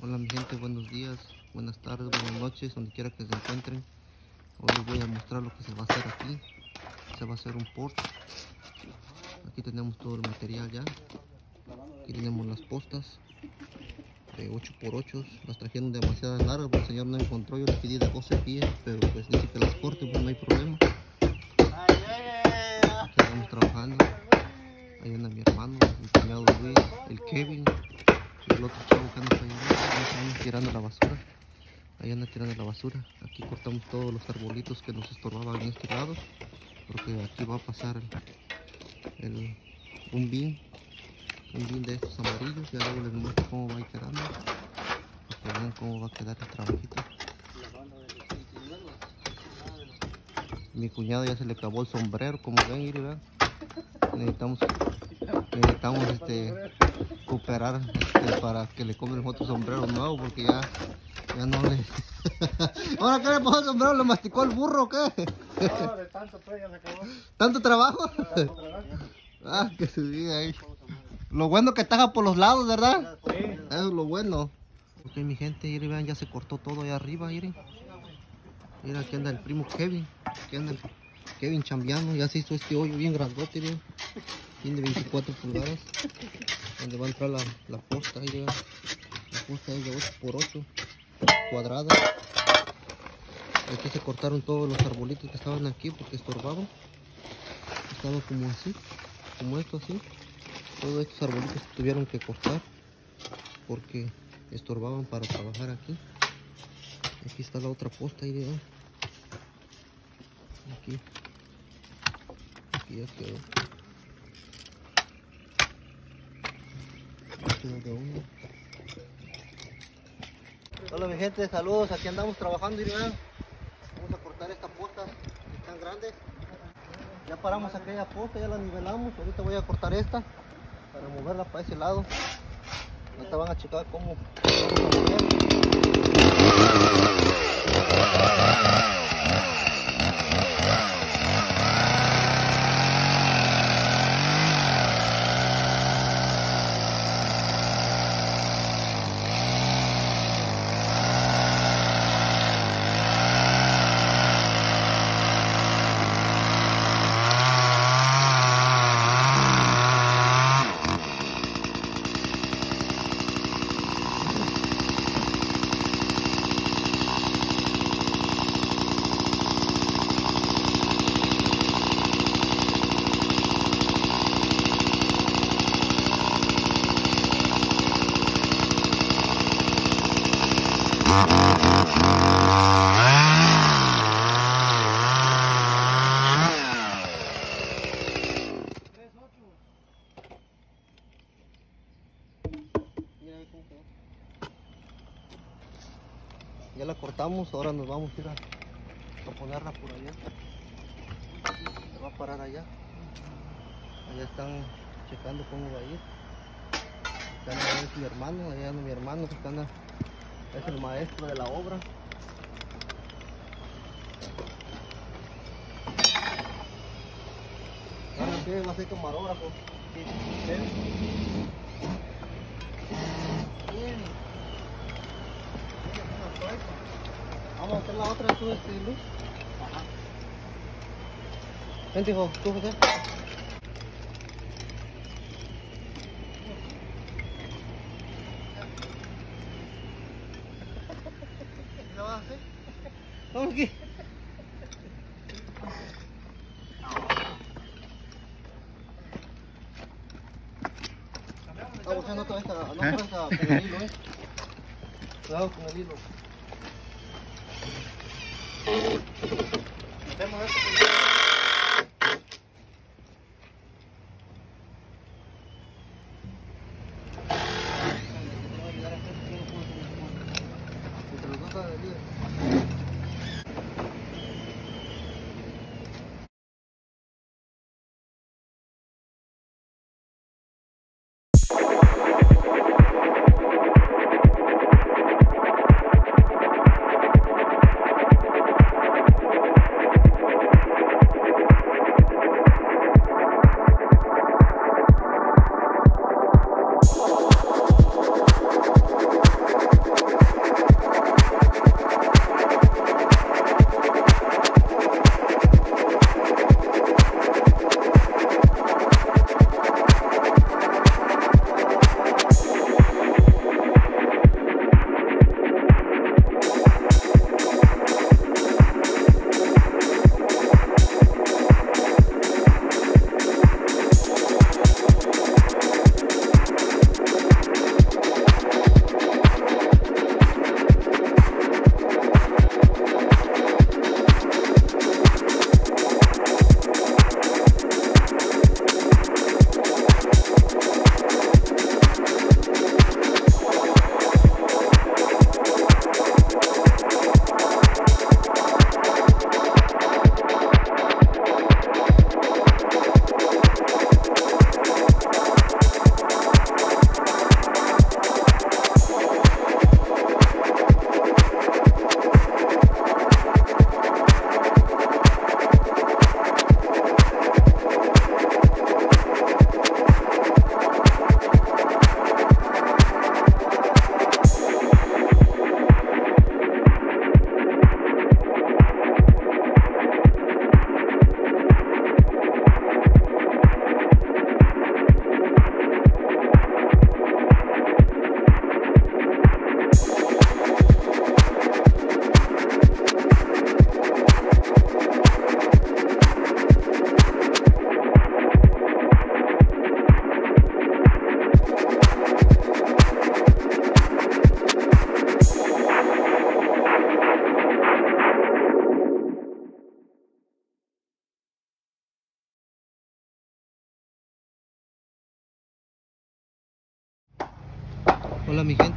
Hola mi gente, buenos días, buenas tardes, buenas noches, donde quiera que se encuentren. Hoy les voy a mostrar lo que se va a hacer aquí. Se va a hacer un porche. Aquí tenemos todo el material ya. Aquí tenemos las postas de 8x8. Las trajeron demasiado largas, porque el señor no encontró. Yo le pedí de 12 pies, pero pues dice que las corte, pues no hay problema. Aquí estamos trabajando. Ahí anda mi hermano, mi cuñado Luis, el Kevin, el otro chavo que anda allá. Tirando la basura. Ahí anda tirando la basura. Aquí cortamos todos los arbolitos que nos estorbaban en este lado. Porque aquí va a pasar el, un bin. Un bin de estos amarillos. Ya luego les muestro cómo va quedando. Para que vean cómo va a quedar el trabajito. Mi cuñado ya se le acabó el sombrero, como ven, y vean. Necesitamos, necesitamos este, cooperar este, para que le compren otro sombrero nuevo porque ya, ya no le... Ahora que le puso el sombrero, le masticó el burro, ¿o ¿qué? No, de tanto pues ya se acabó. ¿Tanto trabajo? Tanto trabajo. ah, que se diga ahí. Lo bueno que taja por los lados, ¿verdad? Sí. Eso es lo bueno. Ok, mi gente, miren, vean, ya se cortó todo allá arriba, miren. Mira, aquí anda el primo Kevin. Aquí anda el Kevin chambeando. Ya se hizo este hoyo bien grandote, miren. Tiene 24 pulgadas. Donde va a entrar la, la posta, ahí, vean. La posta de 8 por 8 cuadrada. Aquí se cortaron todos los arbolitos que estaban aquí porque estorbaban. Estaban como así, como esto así. Todos estos arbolitos tuvieron que cortar porque estorbaban para trabajar aquí. Aquí está la otra posta ahí, vean. Aquí. Aquí ya quedó. Hola mi gente, saludos, aquí andamos trabajando y vean. Vamos a cortar esta posta que están grandes. Ya paramos aquella posta, ya la nivelamos. Ahorita voy a cortar esta para moverla para ese lado. Ahorita van a checar cómo. cómo mover. Mira ahí cómo quedó. Ahora nos vamos a ir a, ponerla por allá. Se va a parar allá. Allá están checando cómo va a ir. Mi hermano, allá mi hermano que está anda- es el maestro de la obra. Ahora sí, va a ser camarógrafo. Bien. Vamos a hacer la otra tú, este, Luis. Ajá. Vente, hijo, tú, José. ¿La vas a hacer? Vamos aquí. Estamos haciendo toda esta, no por esta, con el hilo, eh. Cuidado con el hilo. Metemos esto.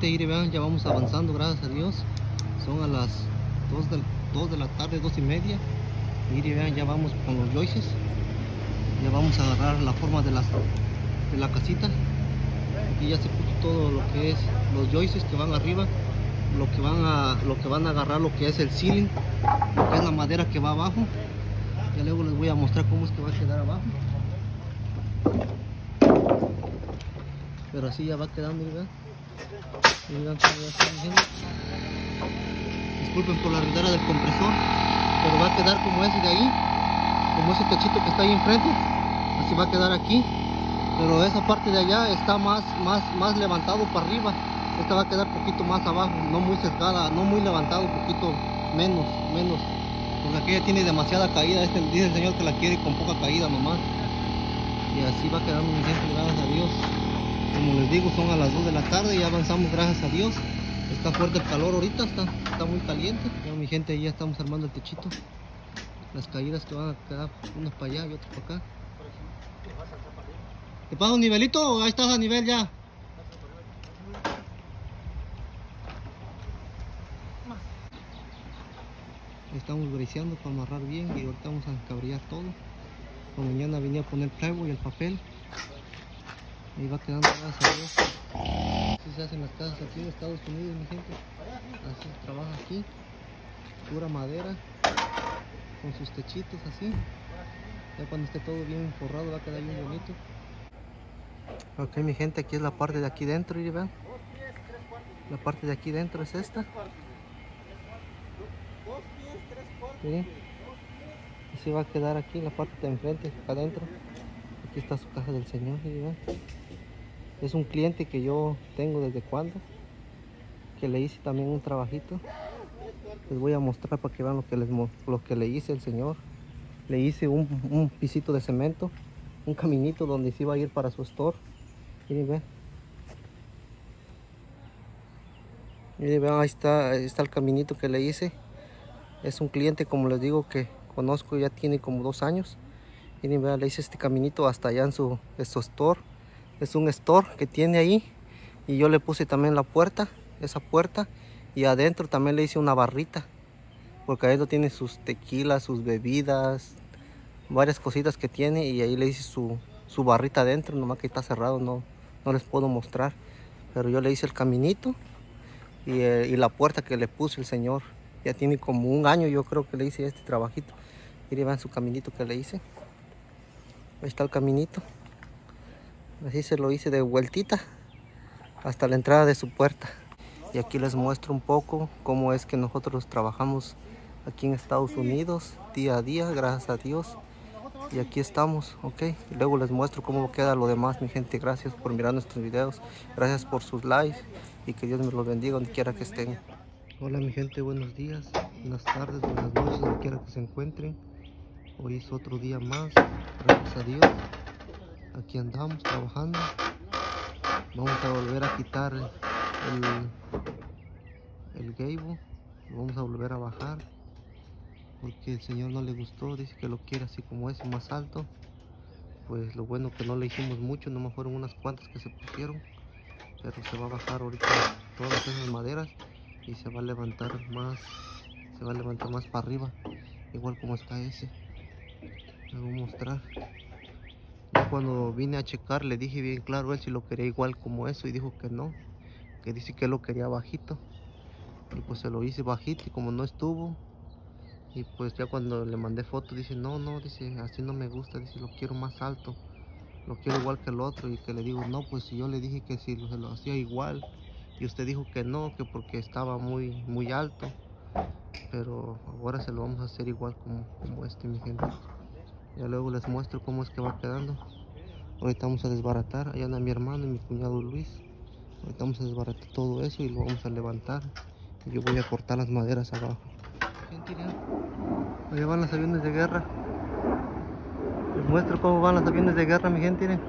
Gente, y vean, ya vamos avanzando, gracias a Dios. Son a las 2 de, 2 de la tarde, 2 y media. Y vean, ya vamos con los joices. Ya vamos a agarrar la forma de, las, de la casita. Aquí ya se puso todo lo que es los joices que van arriba. Lo que van a, lo que van a agarrar lo que es el ceiling, lo que es la madera que va abajo. Ya luego les voy a mostrar cómo es que va a quedar abajo. Pero así ya va quedando, ¿verdad? Disculpen por la ruidera del compresor, pero va a quedar como ese de ahí, como ese techito que está ahí enfrente. Así va a quedar aquí. Pero esa parte de allá está más, más, más levantado para arriba. Esta va a quedar poquito más abajo, no muy sesgada, no muy levantado, poquito menos, menos. Porque aquella tiene demasiada caída. Este dice el señor que la quiere con poca caída nomás. Y así va quedando mi gente, gracias a Dios. Como les digo, son a las 2 de la tarde y avanzamos, gracias a Dios. Está fuerte el calor ahorita, está, muy caliente. Ya mi gente, ya estamos armando el techito. Las caídas que van a quedar unas para allá y otras para acá. ¿Te pago un nivelito o ahí estás a nivel ya? Estamos briseando para amarrar bien y ahorita vamos a encabrillar todo. Mañana venía a poner plywood y el papel. Ahí va quedando gracias a. Así se hacen las casas aquí en Estados Unidos, mi gente. Así se trabaja aquí. Pura madera. Con sus techitos así. Ya cuando esté todo bien forrado va a quedar bien bonito. Ok mi gente, aquí es la parte de aquí dentro, y vean. La parte de aquí dentro es esta. Miren. Así va a quedar aquí la parte de enfrente, acá adentro. Aquí está su casa del señor, y. Es un cliente que yo tengo desde cuando. Que le hice también un trabajito. Les voy a mostrar para que vean lo que, les, lo que le hice el señor. Le hice un, pisito de cemento. Un caminito donde se iba a ir para su store. Miren, vean. Miren, vean, ahí está, ahí está el caminito que le hice. Es un cliente, como les digo, que conozco ya tiene como dos años. Miren, vean, le hice este caminito hasta allá en su, en su store. Es un store que tiene ahí. Y yo le puse también la puerta, esa puerta. Y adentro también le hice una barrita. Porque adentro tiene sus tequilas, sus bebidas, varias cositas que tiene. Y ahí le hice su, su barrita adentro, nomás que está cerrado, no, no les puedo mostrar. Pero yo le hice el caminito y, eh, y la puerta que le puse el señor. Ya tiene como un año yo creo que le hice este trabajito. Miren, su caminito que le hice. Ahí está el caminito. Así se lo hice de vueltita hasta la entrada de su puerta. Y aquí les muestro un poco cómo es que nosotros trabajamos aquí en Estados Unidos día a día, gracias a Dios. Y aquí estamos, ok. Luego les muestro cómo queda lo demás, mi gente. Gracias por mirar nuestros videos. Gracias por sus likes. Y que Dios me los bendiga donde quiera que estén. Hola mi gente, buenos días, buenas tardes, buenas noches, donde quiera que se encuentren. Hoy es otro día más, gracias a Dios. Aquí andamos trabajando. Vamos a volver a quitar el, el gable. Lo vamos a volver a bajar. Porque el Señor no le gustó, dice que lo quiere así como es, más alto. Pues lo bueno que no le hicimos mucho, nomás fueron unas cuantas que se pusieron. Pero se va a bajar ahorita todas esas maderas y se va a levantar más se va a levantar más para arriba igual como está ese les voy a mostrar cuando vine a checar le dije bien claro él si lo quería igual como eso y dijo que no que dice que lo quería bajito y pues se lo hice bajito y como no estuvo y pues ya cuando le mandé foto dice no no dice así no me gusta dice lo quiero más alto lo quiero igual que el otro y que le digo no pues si yo le dije que si se lo hacía igual y usted dijo que no, que porque estaba muy, muy alto. Pero ahora se lo vamos a hacer igual como, como este, mi gente. Ya luego les muestro cómo es que va quedando. Ahorita vamos a desbaratar. Allá anda mi hermano y mi cuñado Luis. Ahorita vamos a desbaratar todo eso y lo vamos a levantar. Y yo voy a cortar las maderas abajo. Gente. Allá van los aviones de guerra. Les muestro cómo van los aviones de guerra, mi gente. Miren.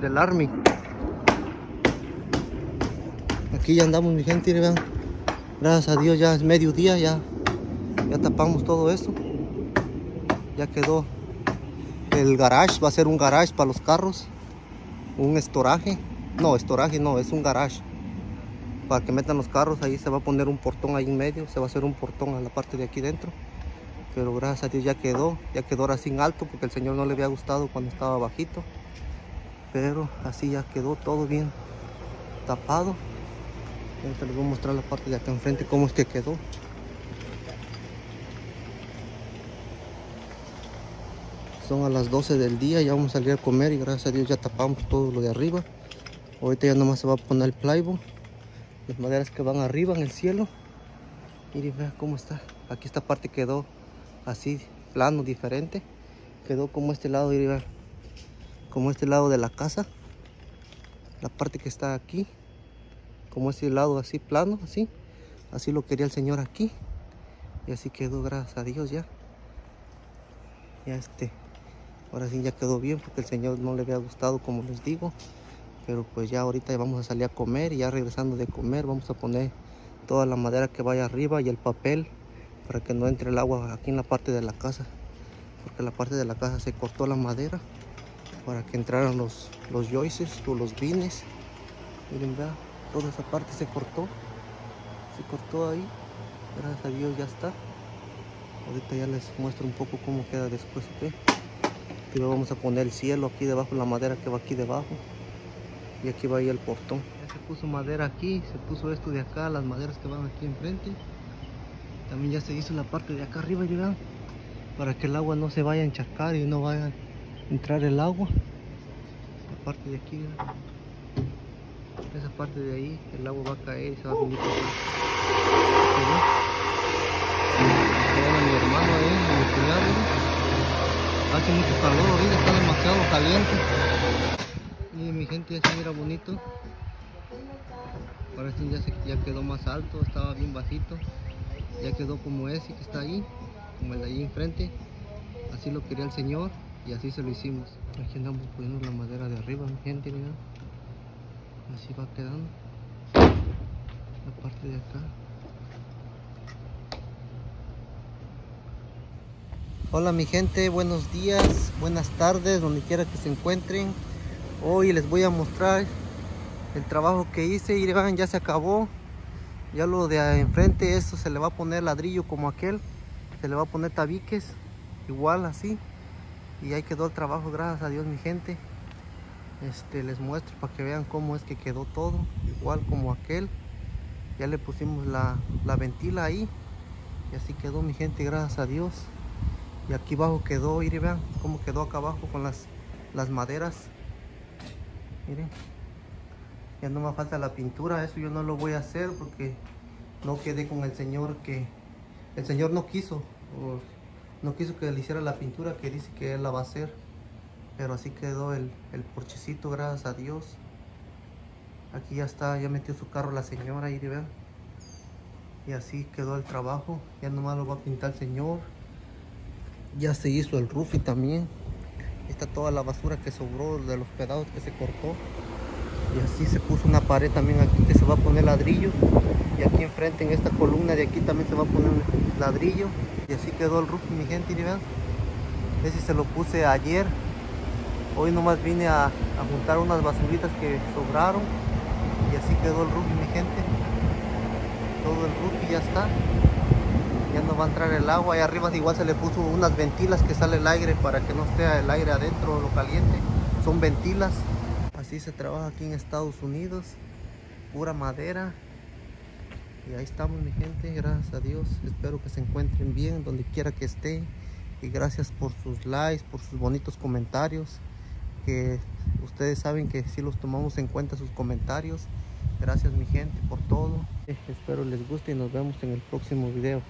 Del Army. Aquí ya andamos mi gente, vean. Gracias a Dios ya es mediodía, ya, ya tapamos todo esto. Ya quedó el garage, va a ser un garage para los carros. Un estoraje. no, estoraje no, es un garage. Para que metan los carros, ahí se va a poner un portón ahí en medio, se va a hacer un portón a la parte de aquí dentro. Pero gracias a Dios ya quedó, ya quedó ahora sin alto porque el Señor no le había gustado cuando estaba bajito. Pero así ya quedó todo bien tapado. Ahorita les voy a mostrar la parte de acá enfrente cómo es que quedó. Son a las 12 del día, ya vamos a salir a comer y gracias a Dios ya tapamos todo lo de arriba. Ahorita ya nomás se va a poner el plywood. Las maderas que van arriba en el cielo. Miren, vean cómo está. Aquí esta parte quedó así, plano, diferente. Quedó como este lado, miren, vean. Como este lado de la casa. La parte que está aquí. Como este lado así, plano, así. Así lo quería el Señor aquí. Y así quedó, gracias a Dios ya. Ya este, ahora sí ya quedó bien porque el Señor no le había gustado como les digo. Pero pues ya ahorita vamos a salir a comer y ya regresando de comer vamos a poner toda la madera que vaya arriba y el papel para que no entre el agua aquí en la parte de la casa. Porque la parte de la casa se cortó la madera para que entraran los, los joices o los vines. Miren, vean, toda esa parte se cortó. Se cortó ahí. Gracias a Dios ya está. Ahorita ya les muestro un poco cómo queda después. ¿ok? Aquí vamos a poner el cielo aquí debajo, la madera que va aquí debajo. Y aquí va ahí el portón. Ya se puso madera aquí, se puso esto de acá, las maderas que van aquí enfrente. También ya se hizo la parte de acá arriba, ¿verdad? Para que el agua no se vaya a encharcar y no vaya a entrar el agua. La parte de aquí. Esa parte de ahí, el agua va a caer y se va a venir por acá. Mi hermano ahí, mi cuñado. Hace mucho calor ahorita, está demasiado caliente. Y mi gente ya se mira bonito. Ahora sí ya, ya quedó más alto, estaba bien bajito. Ya quedó como ese que está ahí, como el de ahí enfrente. Así lo quería el Señor y así se lo hicimos. Aquí andamos poniendo la madera de arriba, mi gente, mira. Así va quedando. La parte de acá. Hola mi gente, buenos días, buenas tardes, donde quiera que se encuentren. Hoy les voy a mostrar el trabajo que hice y ya se acabó. Ya lo de enfrente, esto se le va a poner ladrillo como aquel. Se le va a poner tabiques, igual así. Y ahí quedó el trabajo, gracias a Dios mi gente. Este, les muestro para que vean cómo es que quedó todo, igual como aquel. Ya le pusimos la, la ventila ahí. Y así quedó mi gente, gracias a Dios. Y aquí abajo quedó, y vean cómo quedó acá abajo con las, las maderas. Miren. Ya no me falta la pintura, eso yo no lo voy a hacer porque no quedé con el señor que... El señor no quiso, no quiso que le hiciera la pintura que dice que él la va a hacer. Pero así quedó el, el porchecito, gracias a Dios. Aquí ya está, ya metió su carro la señora, y vean. Y así quedó el trabajo. Ya nomás lo va a pintar el señor. Ya se hizo el roofing también. Está toda la basura que sobró de los pedazos que se cortó. Y así se puso una pared también aquí que se va a poner ladrillo. Y aquí enfrente en esta columna de aquí también se va a poner ladrillo. Y así quedó el roofing mi gente, y vean. Ese se lo puse ayer. Hoy nomás vine a, a juntar unas basuritas que sobraron. Y así quedó el roofing mi gente. Todo el roofing ya está no va a entrar el agua. Ahí arriba igual se le puso unas ventilas que sale el aire para que no esté el aire adentro lo caliente. Son ventilas. Así se trabaja aquí en Estados Unidos. Pura madera. Y ahí estamos mi gente, gracias a Dios. Espero que se encuentren bien donde quiera que estén. Y gracias por sus likes, por sus bonitos comentarios. Que ustedes saben que sí los tomamos en cuenta sus comentarios. Gracias mi gente por todo. Espero les guste y nos vemos en el próximo video.